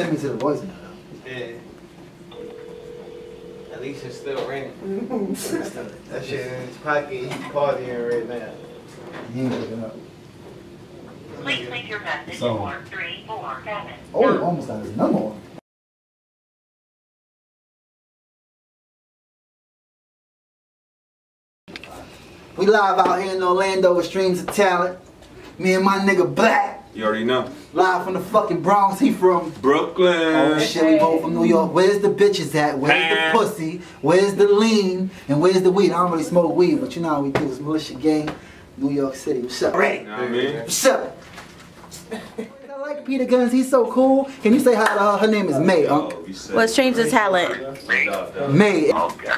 send me to the voicemail. Yeah. At least it's still raining. Mm-hmm. that shit in his pocket, he's partying right now. He ain't picking up. Please leave your message So- for three four seven. Oh, he almost got his number. We live out here in Orlando with Streams of Talent. Me and my nigga Black. You already know. Live from the fucking Bronx. He from Brooklyn. Oh shit, we both from New York. Where's the bitches at? Where's the pussy? Where's the lean? And where's the weed? I don't really smoke weed, but you know how we do. this militia gang, New York City. What's up? Ray? You know what I mean? What's up? I like Peter Gunz. He's so cool. Can you say hi to her? Her name is May. Unc. Oh, you said- What streams talent? May. Okay.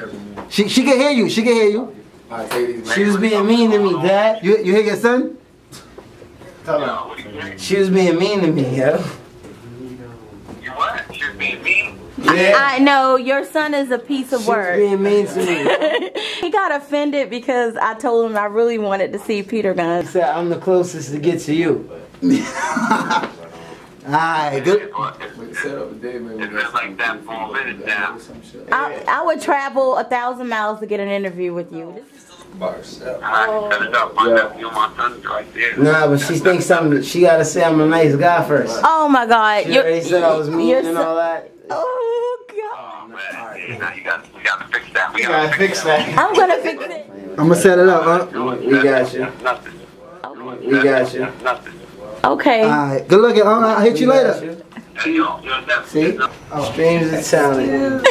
She she can hear you. She can hear you. She was being mean to me, Dad. You you hear your son? She was being mean to me, yo. You what? You're being mean? Yeah. I know your son is a piece of She was work. being mean to me. he got offended because I told him I really wanted to see Peter Gunz. He said I'm the closest to get to you. Alright, good. It's been like that for a minute now. I, I would travel a thousand miles to get an interview with you. Alright, set it up. My nephew and my son's right there. Nah, but she thinks I'm. She gotta say I'm a nice guy first. Oh my God! She Your- already said I was mean your and son- all that. Oh God! Oh man, yeah, now you gotta, you gotta fix that. We You gotta fix that. I'm gonna fix it. I'm gonna set it up, huh? We got you. Nothing. We got you. Nothing. Okay. Alright, good looking. Unc. I'll hit you We got later. Hey, yo, yo, nephew. See? Streams of talent.